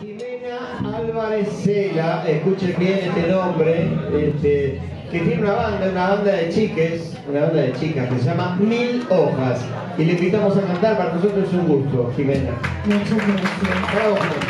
Jimena Álvarez Cela, escuchen bien este nombre, este, que tiene una banda, una banda de chiques, una banda de chicas que se llama Mil Hojas. Y le invitamos a cantar, para nosotros es un gusto, Jimena. Muchas gracias.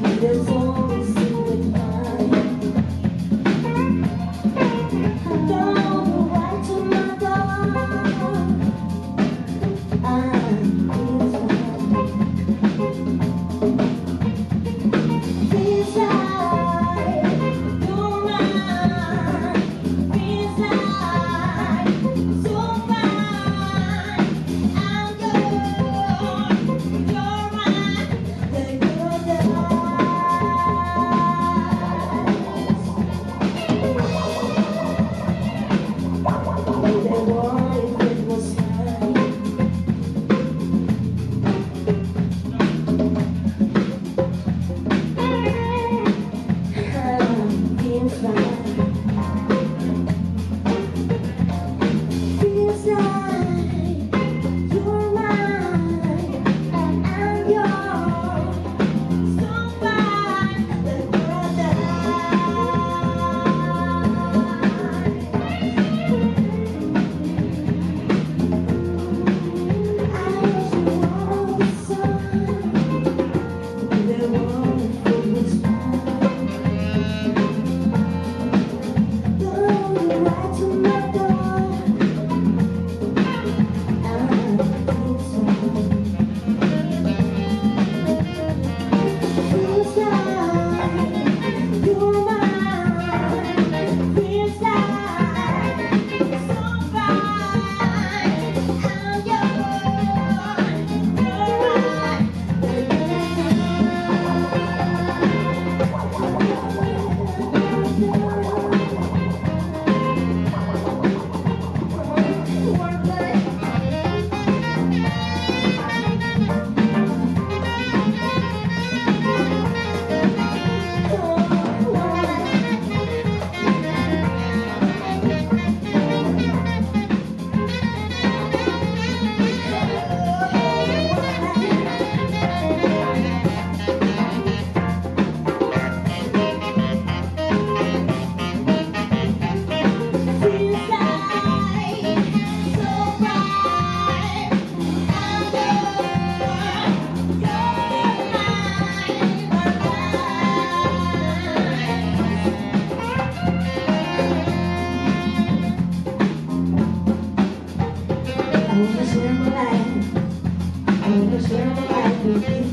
I'm gonna share my life. I with you.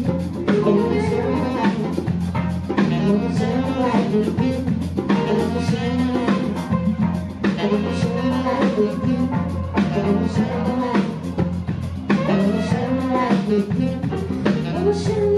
I'm gonna share my life with you. I. I. I